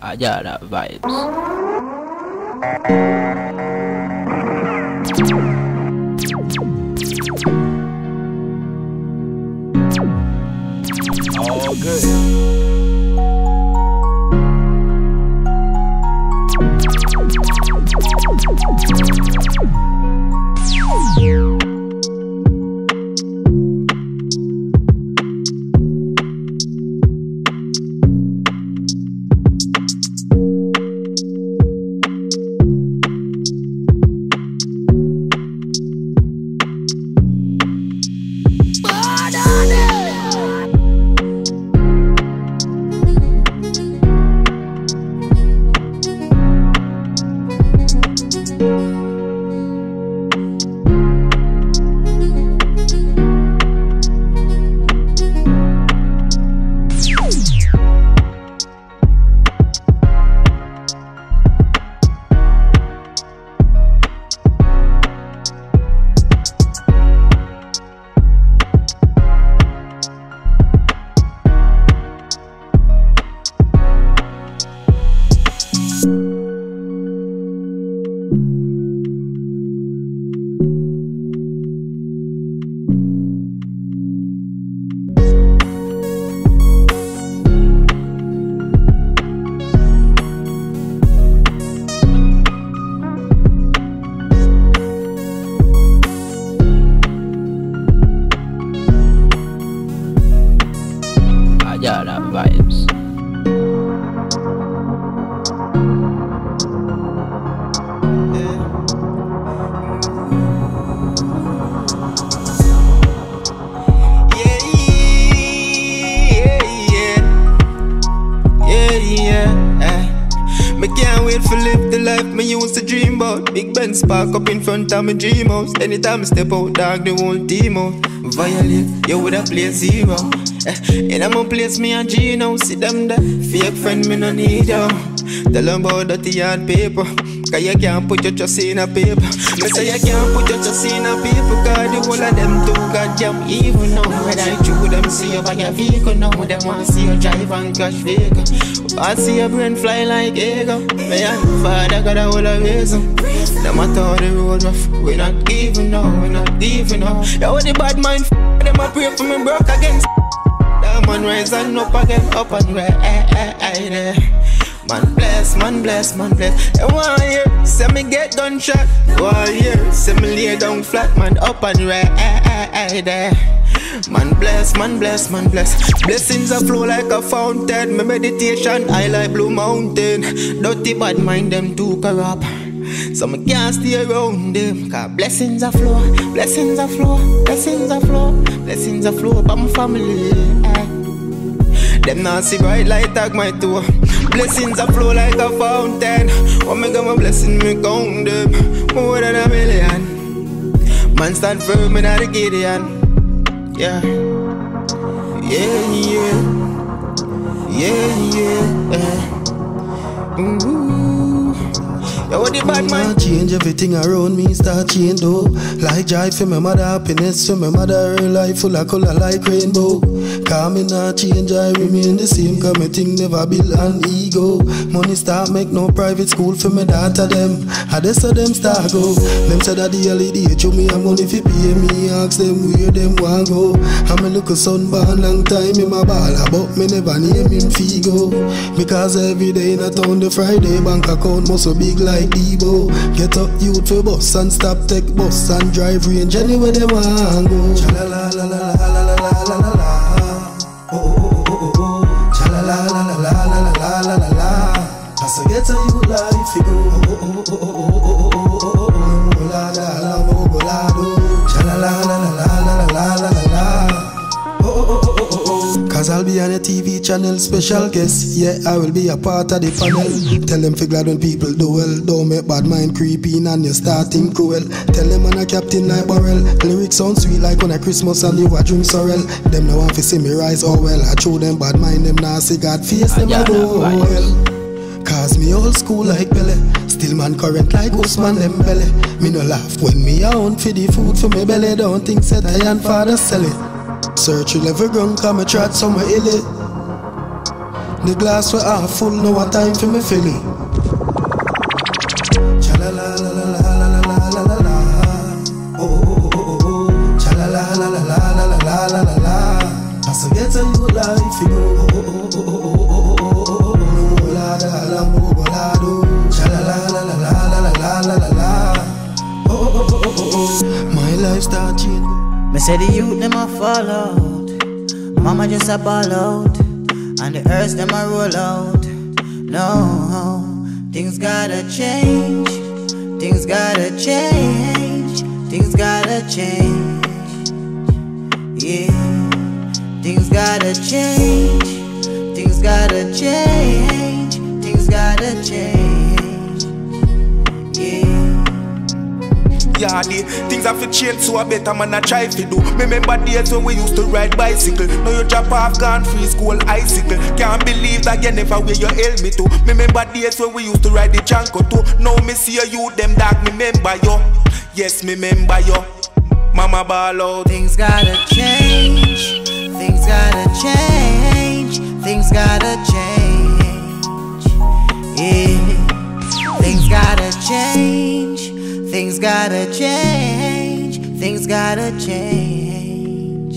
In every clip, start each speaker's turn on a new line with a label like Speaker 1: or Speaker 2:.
Speaker 1: Ajara vibes.
Speaker 2: All good.
Speaker 3: Life me used to dream about. Big Ben spark up in front of me dream house. Anytime I step out, dog, the whole team out. Violate, you would have played zero. Eh, in my place, me and Gino, see them there. Fake friend, me no need you. Tell them about dirty yard paper. Cause you can't put your trust in a paper. Me say you can't put your trust in a paper. Cause the whole of them too goddamn evil now. Whether I true them see you by your vehicle now. Them want to see you drive and crash vehicle. I see your brain fly like eagle. Me and father got a whole of reason. No matter how the road rough, we not giving no, we not giving no. Yo, the bad mind, f- them a pray for me broke against. That man rise and up again, up and right, eh, eh, eh, Man bless, man bless, man bless. And one year, say me get gunshot. One year, say me lay down flat, man up and right, there. Man bless, man bless, man bless. Blessings a flow like a fountain. My meditation, I like blue mountain. Dirty bad mind, them too corrupt. So me can't stay around them Cause blessings a flow, blessings a flow, blessings a flow Blessings a flow by my family. Them see bright light tag my toe. Blessings a flow like a fountain. When me get my blessing? Me count them. More than a million. Man stand firm in the Gideon. Yeah. Yeah, yeah. Yeah, yeah, yeah Ooh. Yo, what the
Speaker 4: change everything around me start change though. Like joy for my mother, happiness for my mother, her life full of color like rainbow. Cause me not change, I remain the same. Cause me thing never build an ego. Money start make no private school for me daughter them. I just saw them start go. Them said that the LEDH show me a money fi pay me. Ask them where them want go. I'm a little sunburn long time in my ball, but me never name him Figo. Because every day in a town the Friday bank account must so big like Debo. Get up youth for bus and stop take bus and drive range anywhere they want go. Cha la la la la la la. Cause I'll be on a TV channel special guest. Yeah, I will be a part of the panel. Tell them figure when people do well. Don't make bad mind creeping and you starting cruel. Tell them I'm a captain like Burrell. Lyrics sound sweet like when a Christmas and you a drink sorrel. Them no want to see me rise oh well. I show them bad mind, them now see God face, them a go well. Cause me old school like belly, Still man current like Usman them belly Me no laugh when me own for the food for me belly. Don't think said I and father sell it. Search you level gone come a try some ill it
Speaker 5: The glass were half full no a time for me fill it. I so get new life. Oh, oh, oh, my life start change.
Speaker 6: Me say the youth them a fall out, mama just a ball out, and the earth them a roll out. No, things gotta change, things gotta change, things gotta change. Yeah, things gotta change, things gotta change, gotta change. Yeah.
Speaker 7: Yardy, things have to change so I better man I try to do. Me remember days when we used to ride bicycle. Now you drop off gone free school icicle. Can't believe that you never wear your helmet too. Me remember days when we used to ride the Janko too. Now me see you them dark, me remember you. Yes, me remember you. Mama ball out.
Speaker 6: Things gotta change. Things gotta change. Things gotta change. Yeah. Things gotta change. Things gotta change. Things gotta change.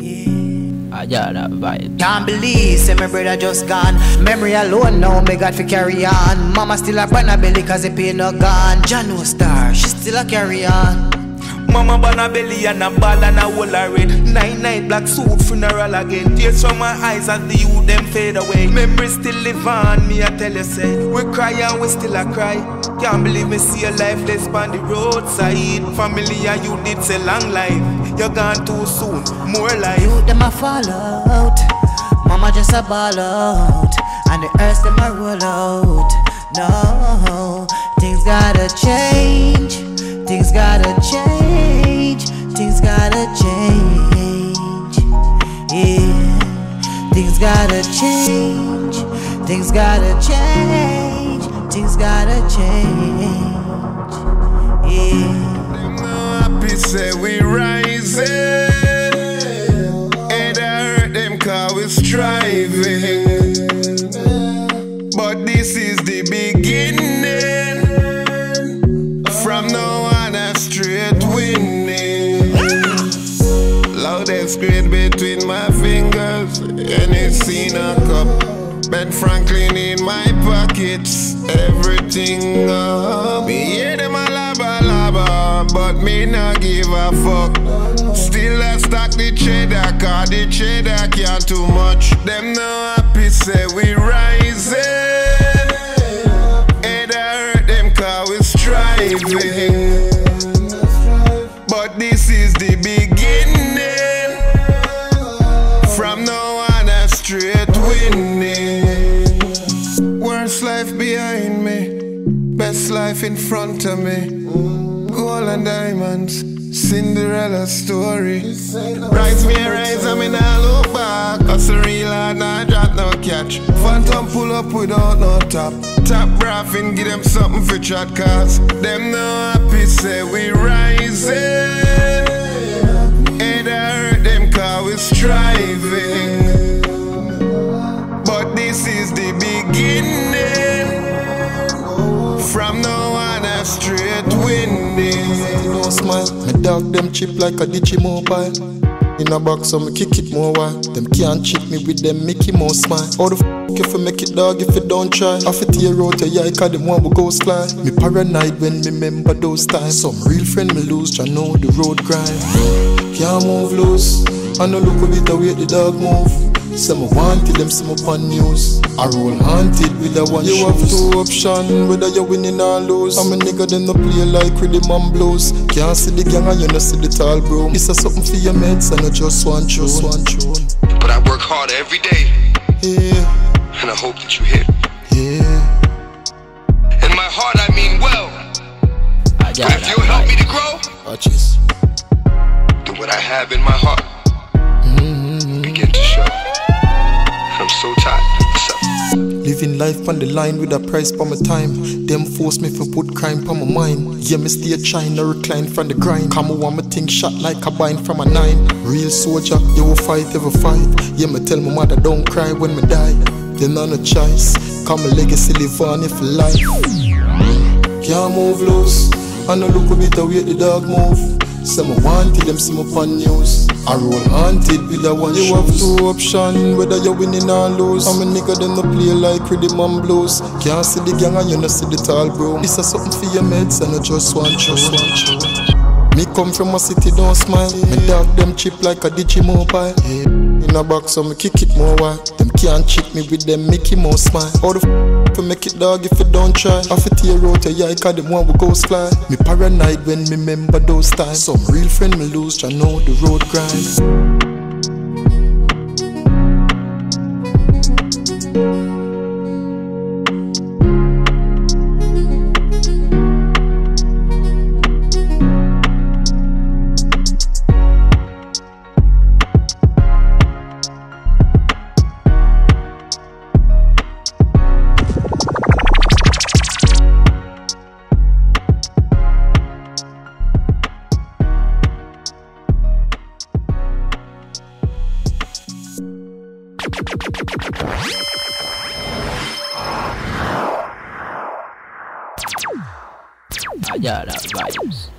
Speaker 6: Yeah.
Speaker 1: I got that vibes.
Speaker 6: Can't believe, say my brother just gone. Memory alone now, me got to carry on. Mama still a burn her belly cause the pain no gone. John no star, she still a carry on.
Speaker 7: Mama ban a belly and a ball and a whole a red Nine night black suit funeral again Tears from my eyes as the youth them fade away Memories still live on, me I tell you say We cry and we still a cry Can't believe me see a lifeless on the roadside Family and you did say long life You're gone too soon, more life
Speaker 6: Youth them a fall out. Mama just a ball out. And the earth them a roll out. No, things gotta change. Things gotta change. Things gotta change. Yeah. Things gotta change. Things gotta change. Things gotta change. Yeah.
Speaker 2: Happy say we rising. And I hurt them cause we striving. But this is the beginning. From now on, a straight winning. And between my fingers. And it's in a cup. Ben Franklin in my pockets. Everything up. Me hear them a laba laba. But me not give a fuck. Still I stack the cheddar. Cause the cheddar can't too much. Them no happy say we rising. Life behind me, best life in front of me. Gold and diamonds, Cinderella story. Rise me, rise, I mean, I look back. A real hard, not drop, no catch. Phantom pull up without no top. Top braffin, give them something for chat, cause them no happy,
Speaker 5: dog them chip like a Digi mobile. In a box, so me kick it more while. Them can't cheat me with them Mickey Mouse smile. How the f if you make it dog if you don't try? Half a tear out your eye, cause them want we go fly. Me paranoid when me remember those times. Some real friend me lose, I know the road grind. Can't move loose, I no look a bit away the dog move. Some wanted them, some upon news. I roll haunted with a one You have two options, whether you winning or lose. I'm a nigga, then no play like rhythm and blues. Can't see the gang and you no see the tall bro. It's a something for your meds and I just want you, want you.
Speaker 8: But I work hard every day,
Speaker 5: Yeah,
Speaker 8: and I hope that you hear.
Speaker 5: yeah.
Speaker 8: In my heart, I mean well.
Speaker 1: I got
Speaker 8: But if
Speaker 1: that
Speaker 8: you help me to
Speaker 1: vibes.
Speaker 8: grow,
Speaker 5: Watch this.
Speaker 8: then what I have in my heart I'm so tired.
Speaker 5: Living life on the line with a price for my time. Them force me for put crime on my mind. Yeah, me stay trying to recline from the grind. Come on, me think shot like a bind from a nine. Real soldier, you will fight, ever fight. Yeah, me tell my mother don't cry when me die. then not a choice. Come a legacy live on if life. Can't move loose. I know look a bit away the dog move. Some wanted them see me on news. I roll haunted with a one You have two options, whether you're winning or lose. I'm a nigga them no play like rhythm and blues. Can't see the gang and you no see the tall bro. This is something for your meds and I just want just one show. Me come from a city, don't smile. Me dog them chip like a Digimobile. In a box, so me kick it more wide. Them can't cheat me with them Mickey Mouse smile. How the f to make it dog if you don't try? Half a tear out your eye, cause them want we ghost fly. Me paranoid when me remember those times. Some real friend me lose, I know the road grind.
Speaker 1: I got that vibes.